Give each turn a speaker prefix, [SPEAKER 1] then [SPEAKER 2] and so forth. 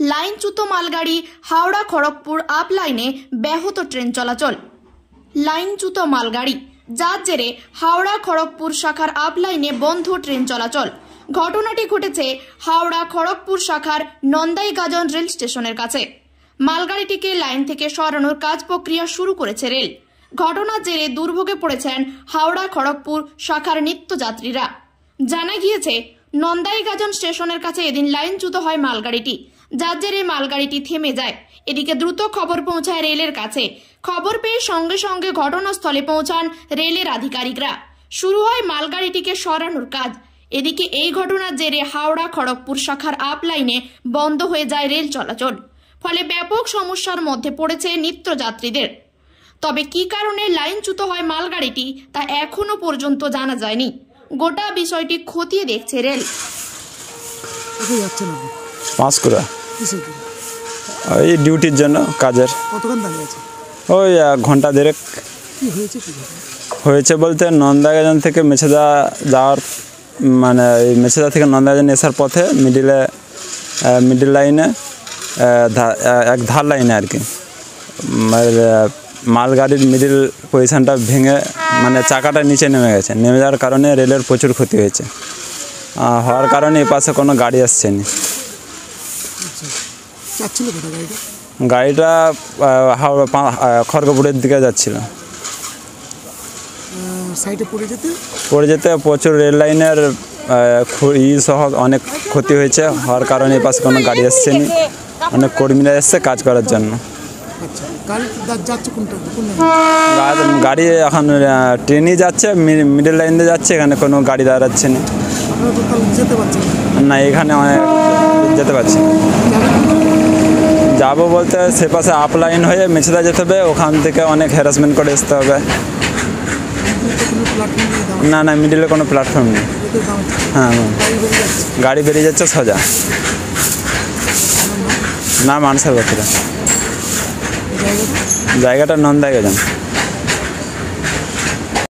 [SPEAKER 1] লাইনচ্যুত মালগাড়ি হাওড়া খড়গপুর আপ লাইনে ব্যাহত ট্রেন চলাচল। লাইনচ্যুত মালগাড়ি, যার জেরে হাওড়া খড়গপুর শাখার আপ লাইনে বন্ধ ট্রেন চলাচল। ঘটনাটি ঘটেছে হাওড়া খড়গপুর শাখার নন্দাইগাজন রেল স্টেশনের কাছে। মালগাড়িটিকে লাইন থেকে সরানোর কাজ প্রক্রিয়া শুরু করেছে রেল। ঘটনার জেরে দুর্ভোগে পড়েছেন হাওড়া খড়গপুর শাখার নিত্যযাত্রীরা। জানা গিয়েছে নন্দাইগাজন স্টেশনের কাছে এদিন লাইনচ্যুত হয় মালগাড়িটি। যার জেরে মালগাড়িটি থেমে যায়। এদিকে দ্রুত খবর পৌঁছায় রেলের কাছে। খবর পেয়ে সঙ্গে সঙ্গে ঘটনাস্থলে পৌঁছান রেলের আধিকারিকরা। শুরু হয় মালগাড়িটিকে সরানোর কাজ। এদিকে এই ঘটনার জেরে হাওড়া খড়গপুর শাখার আপ লাইনে বন্ধ হয়ে যায় রেল চলাচল। ফলে ব্যাপক সমস্যার মধ্যে পড়েছে নিত্যযাত্রীদের। তবে কি কারণে লাইনচ্যুত হয় মালগাড়িটি তা এখনও পর্যন্ত জানা যায়নি। গোটা বিষয়টি খতিয়ে দেখছে রেল।
[SPEAKER 2] পাঁশকুড়া।
[SPEAKER 3] কিসের জন্য?
[SPEAKER 2] ওই ডিউটির জন্য কাজের।
[SPEAKER 3] কতক্ষণ দাঁড়িয়ে আছে
[SPEAKER 2] ওই এক ঘণ্টা দেড়েক।
[SPEAKER 3] কি হয়েছে কি
[SPEAKER 2] হয়েছে বলতে নন্দাগাজন থেকে মেছেদা যাওয়ার মানে এই মেছেদা থেকে নন্দাগাজন আসার পথে মিডিলে মিডিল লাইনে এক ধার লাইনে আর কি। মালগাড়ির মিডিল পজিশনটা ভেঙে মানে চাকাটা নিচে নেমে গেছে। নেমে যাওয়ার কারণে রেলের প্রচুর ক্ষতি হয়েছে। হওয়ার কারণে এপাশে কোনো গাড়ি আসছে না।
[SPEAKER 3] যাচ্ছিল কোথায় গাড়িটা?
[SPEAKER 2] গাড়িটা খড়গপুরের দিকে যাচ্ছিল।
[SPEAKER 3] সাইডে পড়ে যেতে?
[SPEAKER 2] পড়ে যেতে প্রচুর রেল লাইনের ই সহ অনেক ক্ষতি হয়েছে। হওয়ার কারণে এই পাশে কোনো গাড়ি আসছে না অনেক কর্মীরা এসছে কাজ করার জন্য।
[SPEAKER 3] আচ্ছা গাড়ি
[SPEAKER 2] এখন ট্রেনই যাচ্ছে মিডল লাইন দিয়ে যাচ্ছে এখানে কোনো গাড়ি দাঁড়াচ্ছে না।
[SPEAKER 3] না।
[SPEAKER 2] এখানে অনেক যেতে পারছি না। যাব বলতে সে পাশে আপলাইন হয়ে মেছেদা যেতে হবে, ওখান থেকে অনেক হ্যারাসমেন্ট করে আসতে হবে। না না মিডিলে কোনো প্ল্যাটফর্ম নেই। হ্যাঁ।
[SPEAKER 3] গাড়ি বেরিয়ে যাচ্ছে
[SPEAKER 2] সোজা। না মানুষের বাকিরা
[SPEAKER 3] জায়গাটা
[SPEAKER 2] নন্দায় গেছেন